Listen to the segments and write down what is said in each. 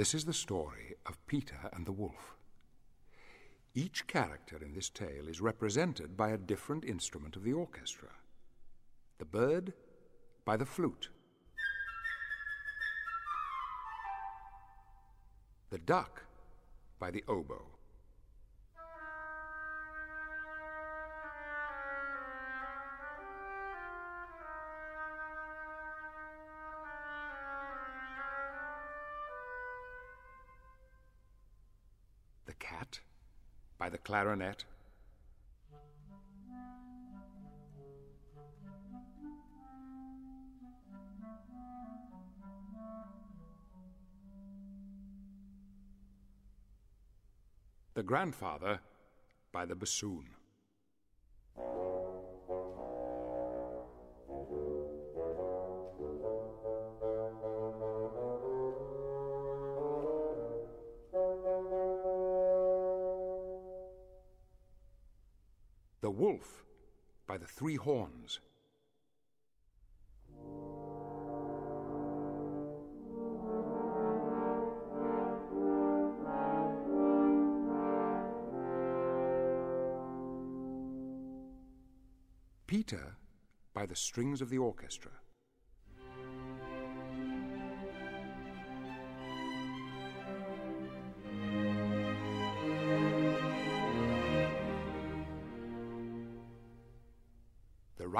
This is the story of Peter and the Wolf. Each character in this tale is represented by a different instrument of the orchestra. The bird by the flute. The duck by the oboe. By the clarinet. The grandfather by the bassoon. The wolf by the three horns. Peter by the strings of the orchestra.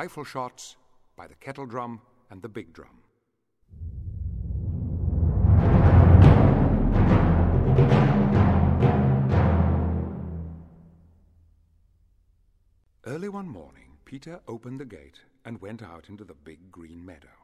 Rifle shots by the kettle drum and the big drum. Early one morning, Peter opened the gate and went out into the big green meadow.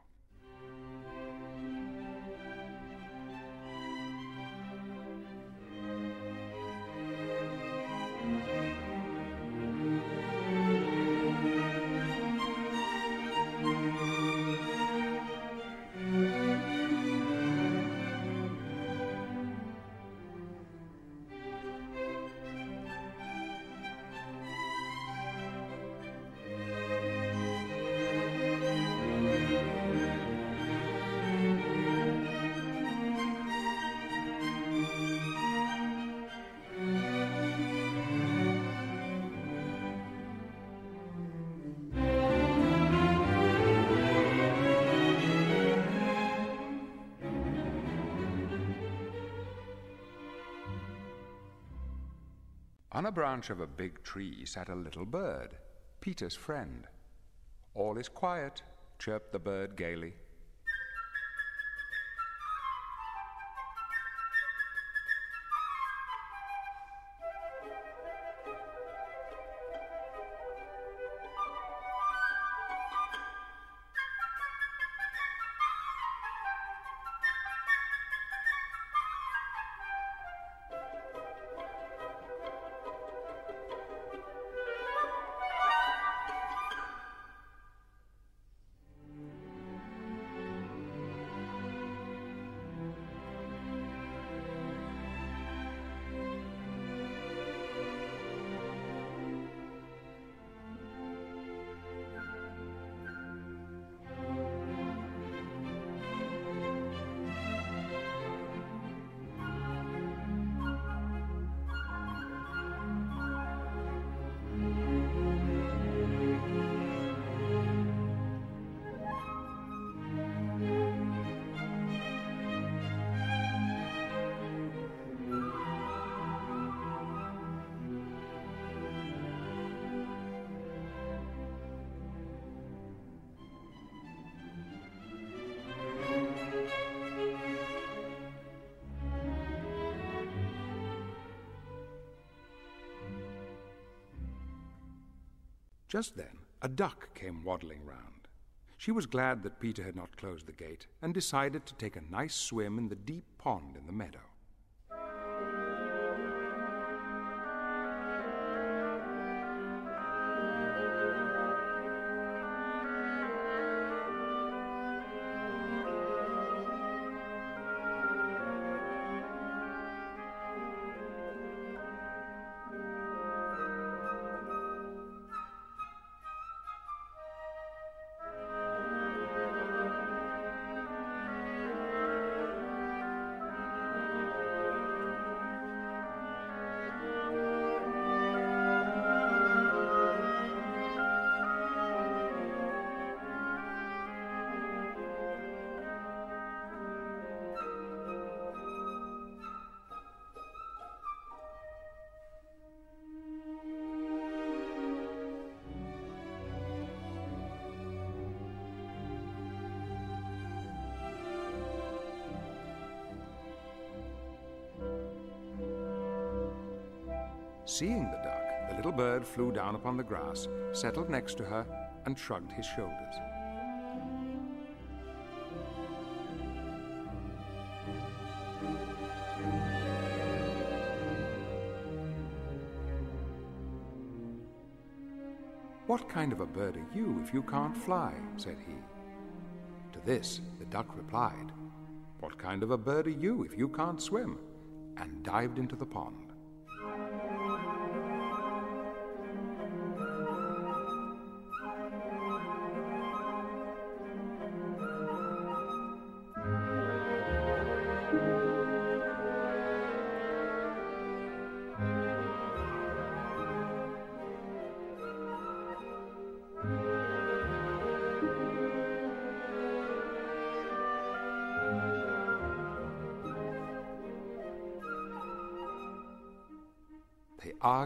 On a branch of a big tree sat a little bird, Peter's friend. All is quiet, chirped the bird gaily. Just then, a duck came waddling round. She was glad that Peter had not closed the gate and decided to take a nice swim in the deep pond in the meadow. Seeing the duck, the little bird flew down upon the grass, settled next to her, and shrugged his shoulders. What kind of a bird are you if you can't fly? said he. To this the duck replied, What kind of a bird are you if you can't swim? and dived into the pond.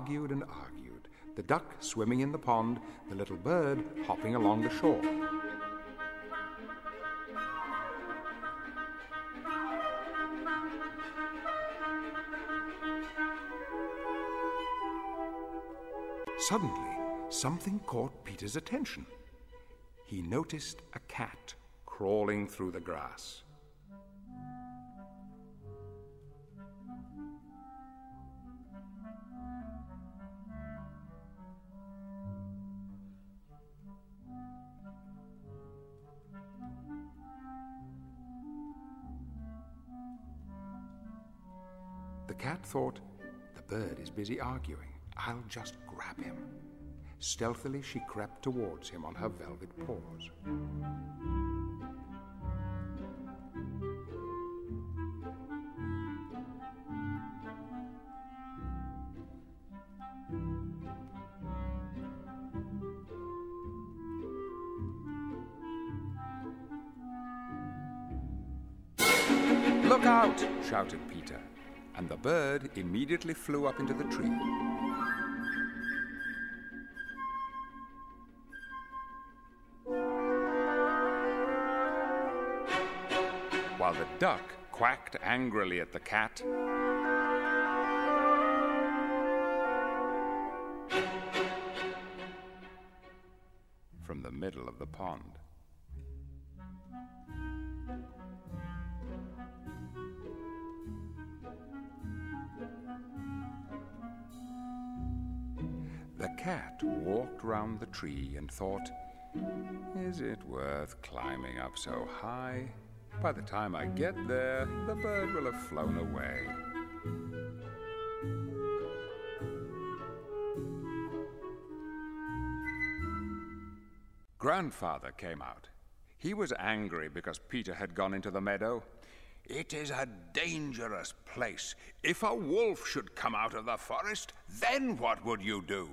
Argued and argued, the duck swimming in the pond, the little bird hopping along the shore. Suddenly, something caught Peter's attention. He noticed a cat crawling through the grass. Cat thought, the bird is busy arguing. I'll just grab him. Stealthily, she crept towards him on her velvet paws. Look out! shouted and the bird immediately flew up into the tree. While the duck quacked angrily at the cat, from the middle of the pond. The tree and thought, Is it worth climbing up so high? By the time I get there, the bird will have flown away. Grandfather came out. He was angry because Peter had gone into the meadow. It is a dangerous place. If a wolf should come out of the forest, then what would you do?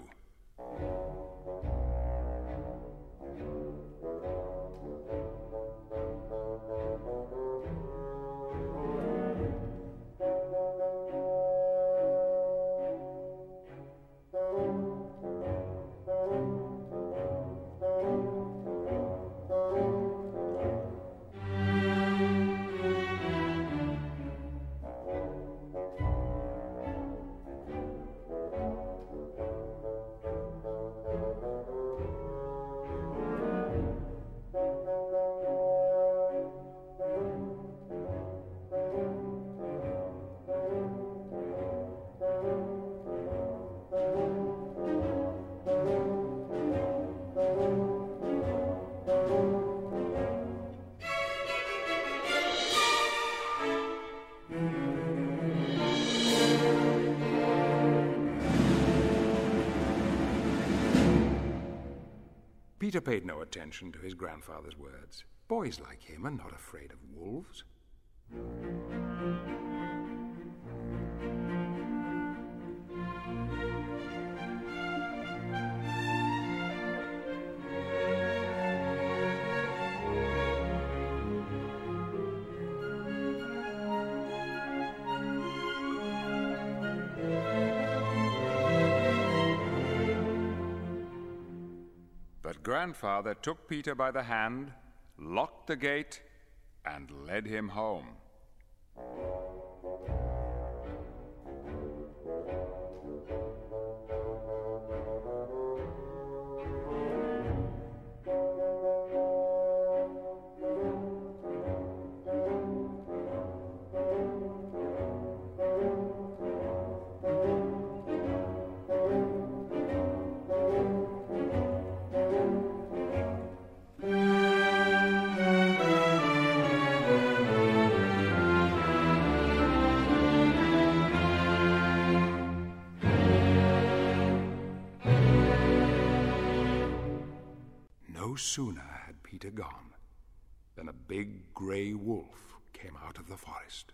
Peter paid no attention to his grandfather's words. Boys like him are not afraid of wolves. But grandfather took Peter by the hand, locked the gate, and led him home. Sooner had Peter gone than a big grey wolf came out of the forest.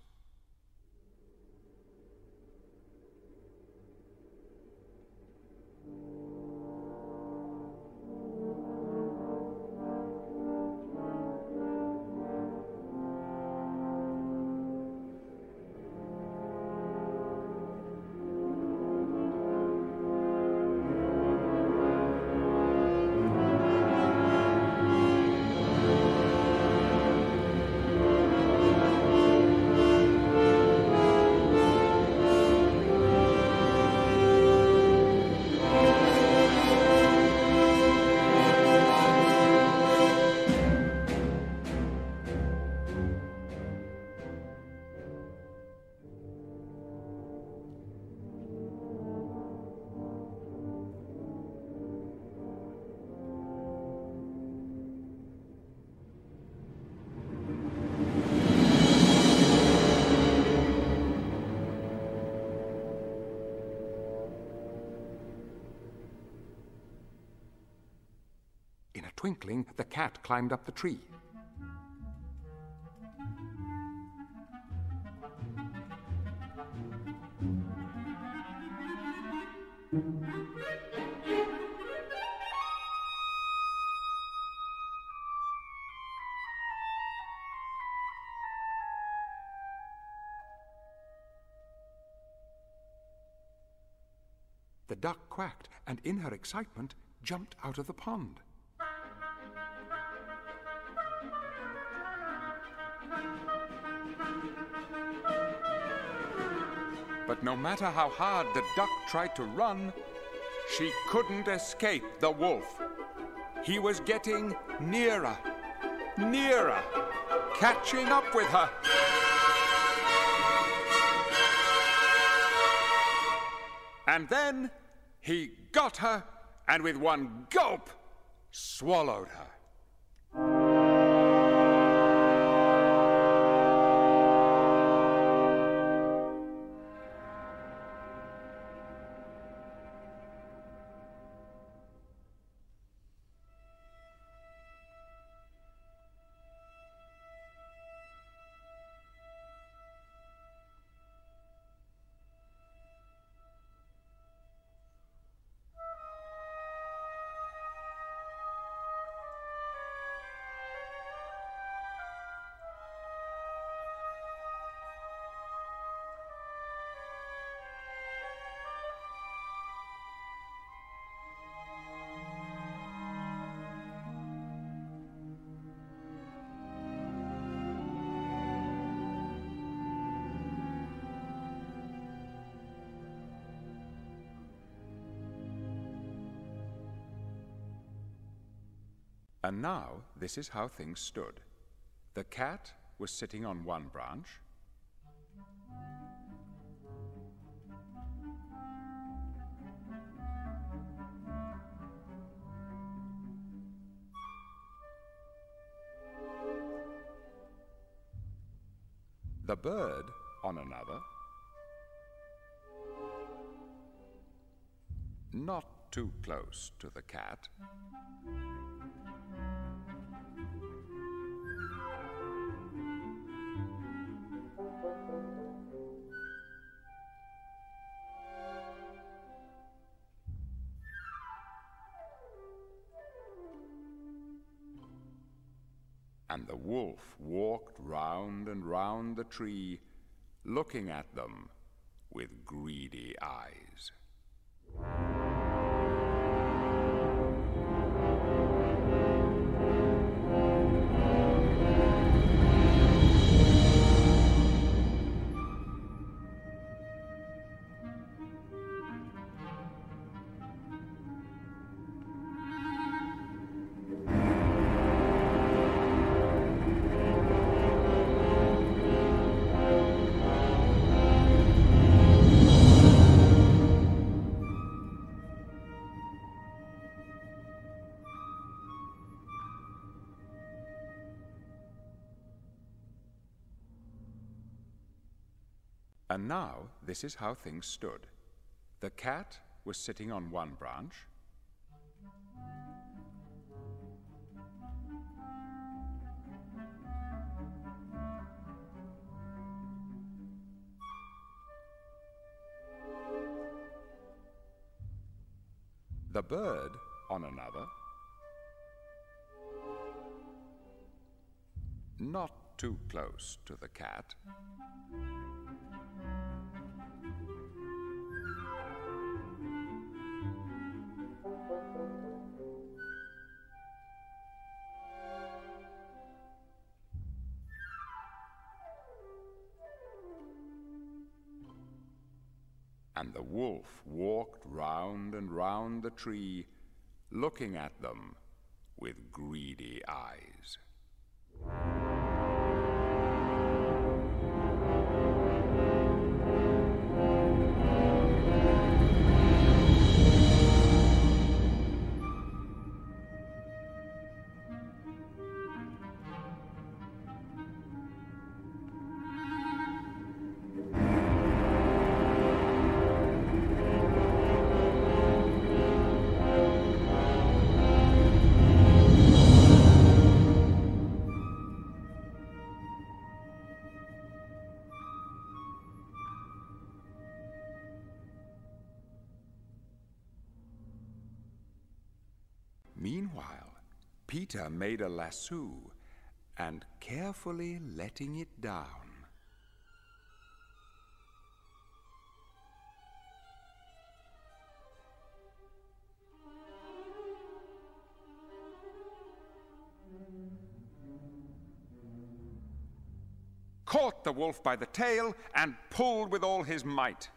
Twinkling, the cat climbed up the tree. The duck quacked and, in her excitement, jumped out of the pond. But no matter how hard the duck tried to run, she couldn't escape the wolf. He was getting nearer, nearer, catching up with her. And then he got her and with one gulp swallowed her. And now, this is how things stood. The cat was sitting on one branch. The bird on another. Not too close to the cat. And round the tree, looking at them with greedy eyes. And now this is how things stood. The cat was sitting on one branch, the bird on another, not too close to the cat. The wolf walked round and round the tree, looking at them with greedy eyes. Peter made a lasso and carefully letting it down. Caught the wolf by the tail and pulled with all his might.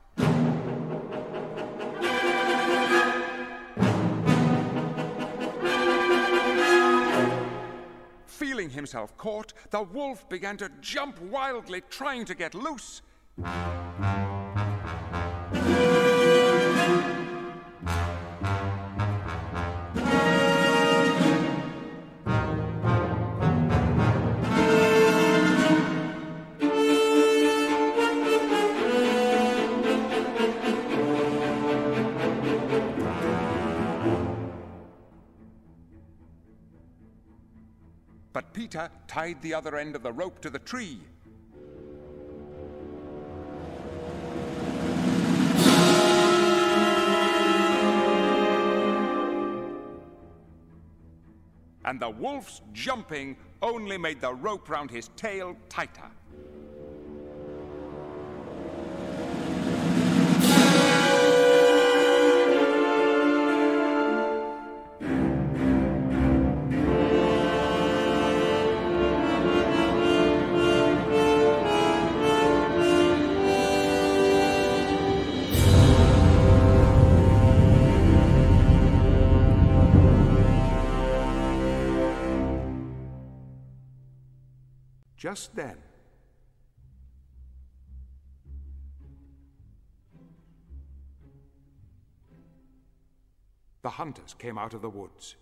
Himself caught, the wolf began to jump wildly, trying to get loose. Peter tied the other end of the rope to the tree. And the wolf's jumping only made the rope round his tail tighter. Just then, the hunters came out of the woods.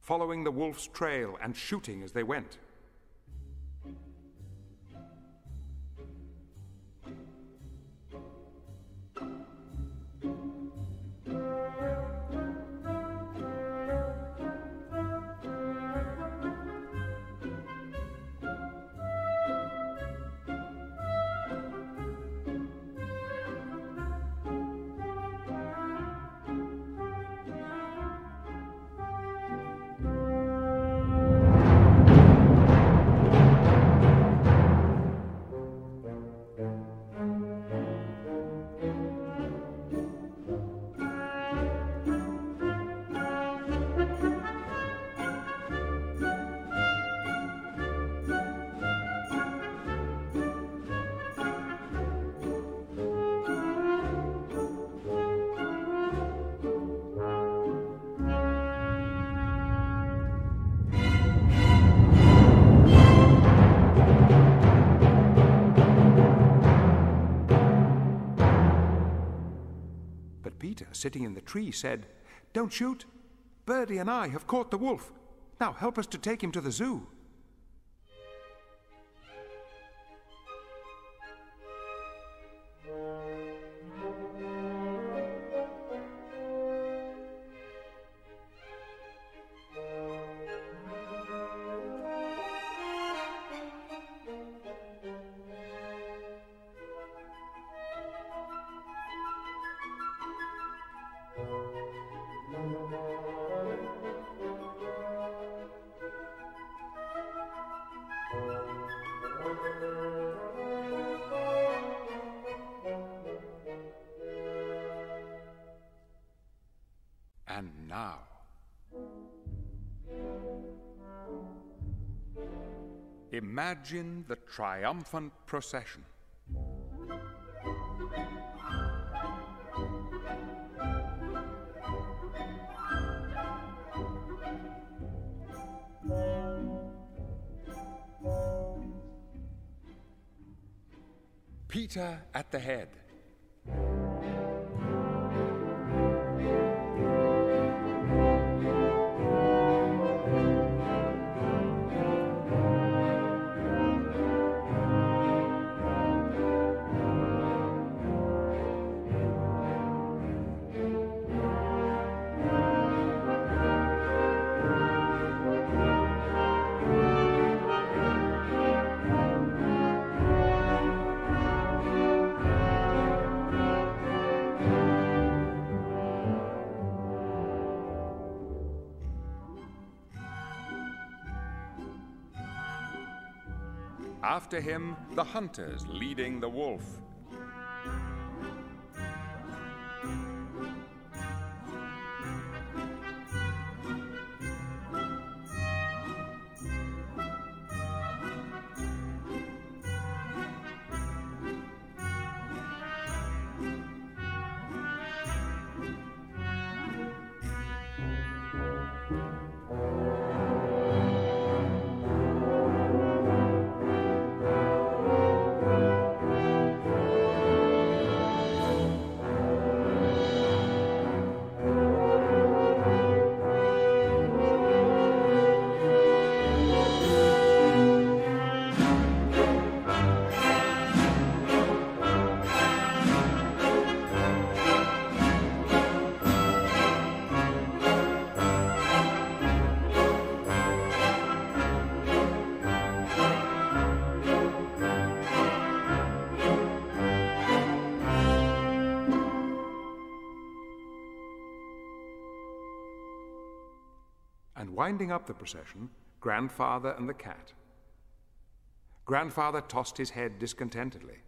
Following the wolf's trail and shooting as they went. Sitting in the tree, said, Don't shoot. Birdie and I have caught the wolf. Now help us to take him to the zoo. and now. Imagine the triumphant procession. Peter at the head. After him, the hunters leading the wolf. Winding up the procession, Grandfather and the cat. Grandfather tossed his head discontentedly.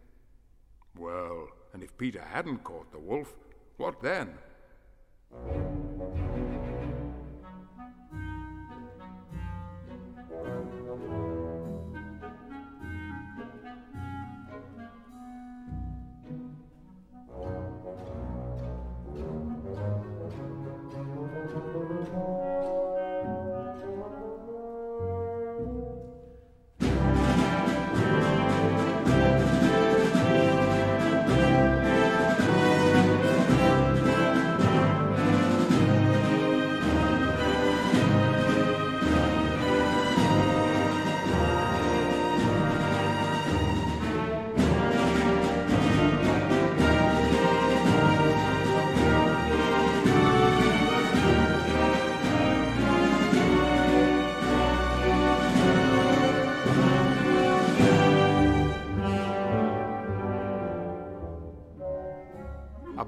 Well, and if Peter hadn't caught the wolf, what then?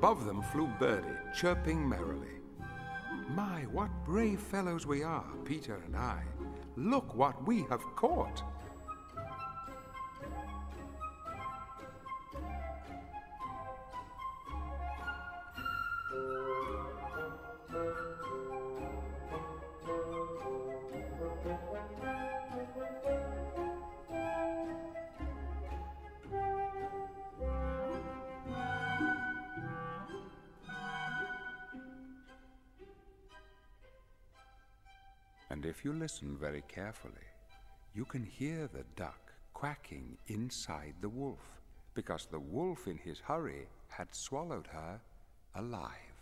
Above them flew Birdie, chirping merrily. My, what brave fellows we are, Peter and I. Look what we have caught. If you listen very carefully, you can hear the duck quacking inside the wolf, because the wolf in his hurry had swallowed her alive.